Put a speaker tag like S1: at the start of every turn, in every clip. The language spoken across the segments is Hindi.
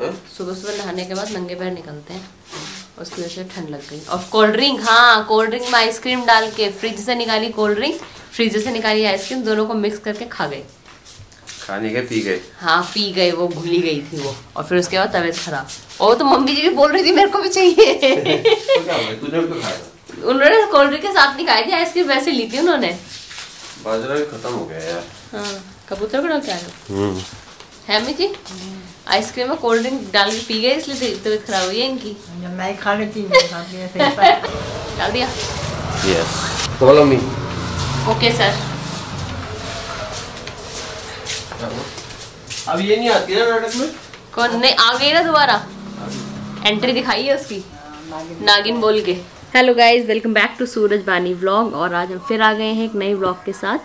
S1: हैं?
S2: सुबह सुबह नहाने के बाद नंगे पैर निकलते हैं। उसकी वजह से ठंड लग गई। और कोल्ड ड्रिंक हाँ कोल्ड ड्रिंक में आइसक्रीम डाल के फ्रिज से निकाली कोल्ड ड्रिंक फ्रीजर से निकाली आइसक्रीम दोनों को मिक्स करके खा गए।
S1: खाने के पी गए?
S2: हाँ पी गए वो भूली गई थी वो। और फिर उसके बाद तबीयत खराब। और तो मम्मी जी भी बोल रही थी मेरे को भी चाहिए।
S1: तो क्या हो
S2: उन्होंने कोल्ड ड्रिंक के साथ नहीं खाई थी आइसक्रीम वैसे ली थी उन्होंने।
S1: बाजरा भी खत्म हो गया यार।
S2: हाँ कबूतर को डाल के आए हो अम्मी जी? आइसक्रीम में कोल्ड ड्रिंक डाल के पी गए इसलिए तबीयत खराब हुई है इनकी?
S3: जब मैं खा लेती ही
S2: डाल दिया।
S1: यस बोलो मी
S2: ओके सर
S1: अब ये नहीं आती है नाटक में?
S2: कौन? नहीं आ गई ना दोबारा। एंट्री दिखाई है उसकी। नागिन बोल के। Hello guys welcome back to Suraj Bani vlog और आज हम फिर आ गए हैं एक नई व्लॉग के साथ।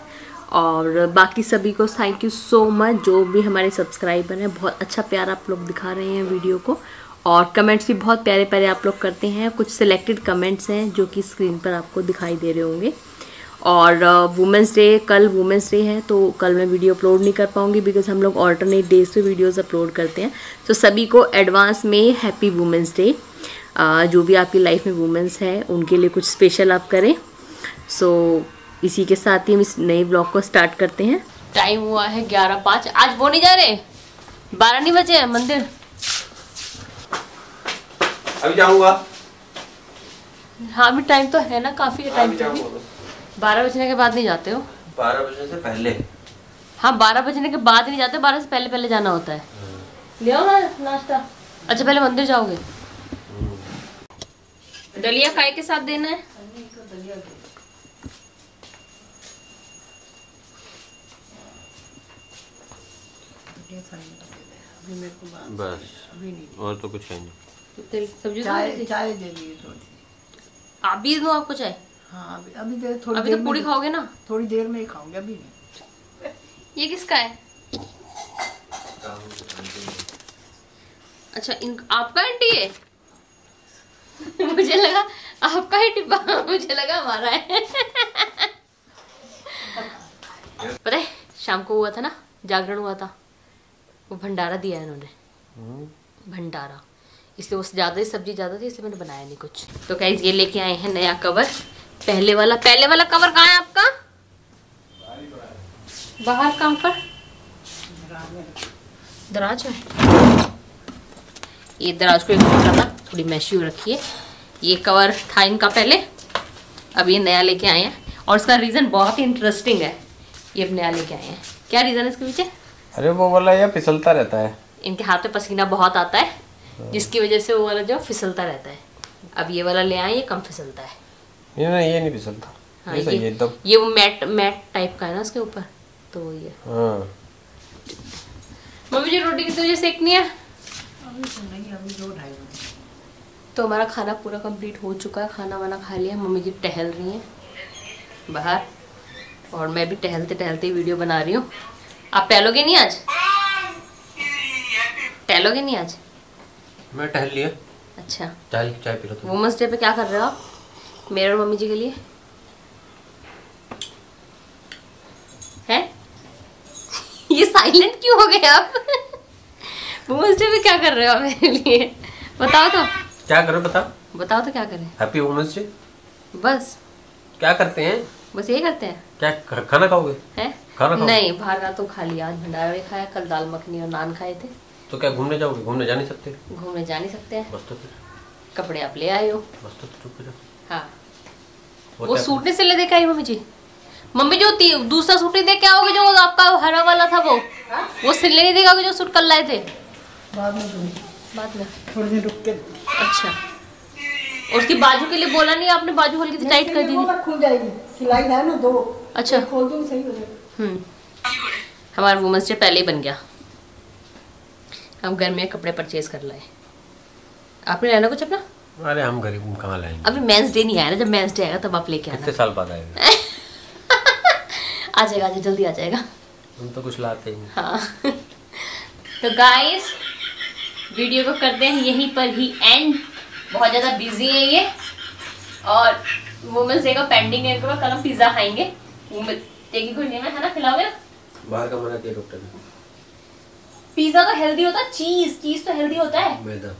S2: और बाकी सभी को थैंक यू सो मच जो भी हमारे सब्सक्राइबर हैं, बहुत अच्छा प्यार आप लोग दिखा रहे हैं वीडियो को। और कमेंट्स भी बहुत प्यारे प्यारे आप लोग करते हैं। कुछ सिलेक्टेड कमेंट्स हैं जो कि स्क्रीन पर आपको दिखाई दे रहे होंगे। और वुमेंस डे कल वुमेंस डे है तो कल मैं वीडियो अपलोड नहीं कर पाऊँगी बिकॉज़ हम लोग ऑल्टरनेट डेज़ पे वीडियोस अपलोड करते हैं। तो सभी को एडवांस में हैप्पी वुमेंस डे जो भी आपकी लाइफ में वुमेंस है, उनके लिए कुछ स्पेशल आप करें। सो इसी के साथ ही हम इस नए ब्लॉग को स्टार्ट करते हैं। टाइम हुआ है ग्यारह पाँच। आज वो नहीं जा रहे? बारह नहीं बजे हैं मंदिर।
S1: अभी जाऊँगा
S2: हाँ अभी टाइम तो है ना काफ़ी
S1: अभी
S2: टाइम तो
S1: जाऊँगा
S2: बारह बजने के बाद नहीं जाते हो।
S1: बारह बजने से पहले।
S2: हाँ बारह बजने के बाद नहीं जाते बारह से पहले पहले जाना होता है। ले आओ ना नाश्ता। अच्छा पहले मंदिर जाओगे। दलिया काय के साथ देना है?
S1: बस। और तो कुछ है नहीं।
S2: तेल सब्ज़ी तो
S3: चाय चाय दे दी थोड़ी
S2: आप भी दो आपको चाय?
S3: हाँ अभी अभी दे थोड़ी
S2: अभी
S3: देर
S2: तो पूरी खाओगे ना?
S3: थोड़ी देर में ही खाऊँगी अभी नहीं।
S2: ये किसका है? अच्छा इन आपका आंटी है? मुझे लगा आपका ही डिब्बा मुझे लगा हमारा है। पता है शाम को हुआ था ना? जागरण हुआ था। वो भंडारा दिया है इन्होंने। भंडारा। इसलिए वो ज़्यादा ही सब्ज़ी ज़्यादा थी इसलिए मैंने बनाया नहीं कुछ। तो गाइज़ ये लेके आए हैं नया कवर पहले वाला पहले वाला कवर कहाँ है आपका? बाहर कहाँ पर? दराज में। ये दराज को एक था थोड़ी मैशी हो रखी है। ये कवर था इनका पहले। अब ये नया लेके आए हैं। और इसका रीज़न बहुत ही इंटरेस्टिंग है। ये अब नया लेके आए हैं। क्या रीज़न है इसके पीछे?
S1: अरे वो वाला ये फिसलता रहता है।
S2: इनके हाथ में पसीना बहुत आता है जिसकी वजह से वो वाला जो फिसलता रहता है। अब ये वाला ले आए ये कम फिसलता है।
S1: ये नहीं ये नहीं फिसलता।
S2: हाँ
S1: ये
S2: ये
S1: एकदम।
S2: ये वो मैट मैट टाइप का है ना उसके ऊपर तो वो ये
S1: हाँ।
S2: मम्मी जी रोटी कितने बजे सेकनी है?
S3: तो
S2: हमारा खाना पूरा कंप्लीट हो चुका है खाना वाना खा लिया मम्मी जी टहल रही हैं बाहर और मैं भी टहलते टहलते वीडियो बना रही हूँ। आप टहलोगे नहीं आज? टहलोगे नहीं आज?
S1: मैं टहल लिया।
S2: अच्छा।
S1: चाय चाय पी रहा
S2: वुमेंस डे पे क्या कर रहे हो आप? मेरे और मम्मी जी के लिए? हैं? ये साइलेंट क्यों हो गए आप? वुमेंस डे पे क्या कर रहे हो आप मेरे लिए? बताओ तो।
S1: क्या करो बताओ।
S2: बताओ तो क्या करें।
S1: हैप्पी वुमेंस डे
S2: बस।
S1: क्या करते हैं?
S2: बस ये करते हैं।
S1: क्या खाना खाओगे?
S2: हैं?
S1: खाना
S2: नहीं बाहर का तो खा लिया आज भंडारा भी खाया कल दाल मखनी और नान खाए थे।
S1: तो क्या घूमने जाओगे? घूमने जा नहीं सकते?
S2: घूमने जा नहीं सकते हैं।
S1: बस तो फिर
S2: कपड़े आप ले आए हो।
S1: बस तो चुप हो। जाओ
S2: हाँ
S1: वो
S2: वो सूट नहीं सिले दे के आई मम्मी जी। मम्मी जो दूसरा सूट नहीं दे के आओगे जो आपका हरा वाला था वो? वो सिलने नहीं देगा जो सूट कल लाए थे?
S3: बाद में
S2: बाद में।
S3: थोड़ी देर रुक के।
S2: अच्छा। और उसकी बाजू के लिए बोला नहीं आपने बाजू हल्की सी टाइट कर दी थी।
S3: खुल जाएगी। सिलाई है ना दो।
S2: अच्छा।
S3: खोल दूँगी सही हो जाएगा।
S2: हम्म। हमारा वुमेंस डे पहले ही बन गया। हम घर में कपड़े परचेज कर लाए आपने लेना कुछ अपना?
S1: अरे हम गरीब कहाँ लाएँगे?
S2: अभी मेंस डे नहीं आया ना जब मेंस डे आएगा तब आप लेके आना।
S1: कितने साल बाद आएगा?
S2: आ जाएगा जाएगा जल्दी आ जाएगा।
S1: हम तो कुछ लाते ही नहीं।
S2: हाँ। तो गाइस वीडियो को करते हैं यहीं पर ही एंड बहुत ज़्यादा बिज़ी है ये। और वुमेंस डे का पेंडिंग है कल हम पिज़्ज़ा खाएँगे। वुमेंस डे की खुशी में खाना खिलाओगे ना।
S1: बाहर का मना किया डॉक्टर ने।
S2: पिज्जा तो हेल्दी होता है। चीज़ चीज़ तो हेल्दी होता है।
S1: मैदा।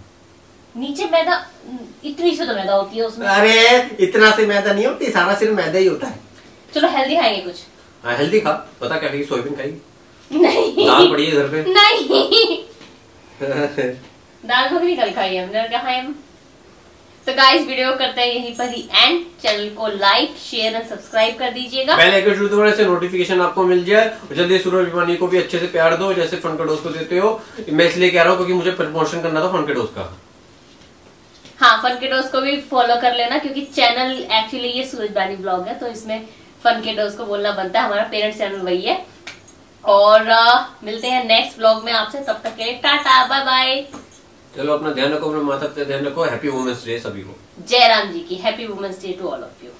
S2: नीचे मैदा इतनी से तो मैदा होती है उसमें।
S1: अरे इतना से मैदा नहीं होती। सारा सिर्फ़ मैदा ही होता है।
S2: चलो हेल्दी खाएँगे कुछ।
S1: हाँ हेल्दी खा। पता क्या खाई सोयाबीन खाई?
S2: नहीं।
S1: दाल पड़ी है घर पे।
S2: नहीं। दाल मखनी कल खाई हमने। खाए हम? तो गाइस वीडियो करते हैं यहीं पर ही एंड चैनल को लाइक शेयर एंड सब्सक्राइब कर दीजिएगा.
S1: पहले एक शुरू थोड़े से नोटिफिकेशन आपको मिल जाए और जल्दी सूरज विमानी को भी अच्छे से प्यार दो जैसे फन डोज को देते हो। मैं इसलिए कह रहा हूँ क्योंकि मुझे प्रमोशन करना था फन डोज का।
S2: हाँ फन के डोज को भी फॉलो कर लेना क्योंकि चैनल एक्चुअली ये सूरज बानी ब्लॉग है तो इसमें फन के डोज को बोलना बनता है। हमारा पेरेंट्स चैनल वही है। और अ, मिलते हैं नेक्स्ट ब्लॉग में आपसे। तब तक के लिए टाटा बाय बाय
S1: चलो अपना ध्यान रखो, अपने माता पिता ध्यान रखो हैप्पी वुमेंस डे सभी को।
S2: जय राम जी की happy women's day to all of you